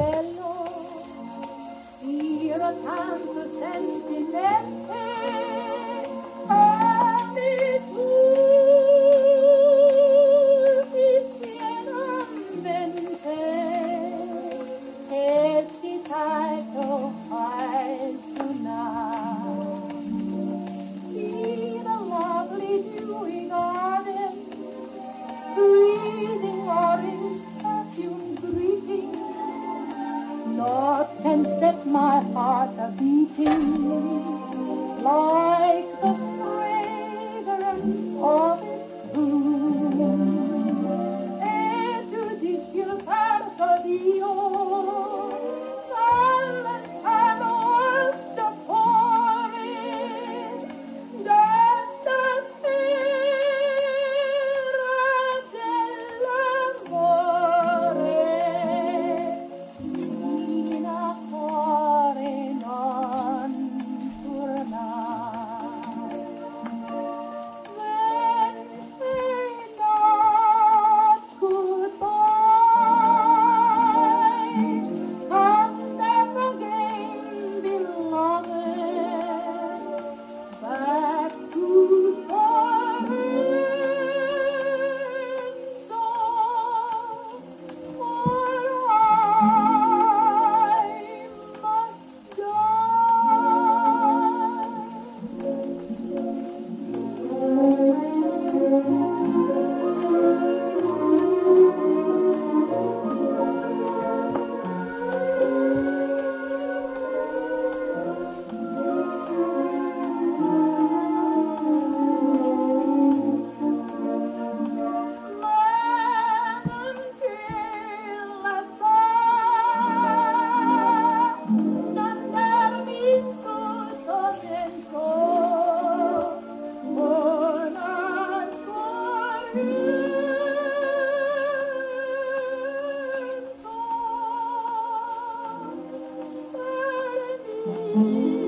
bello, io tanto sentimento. north can set my heart a beating like 嗯。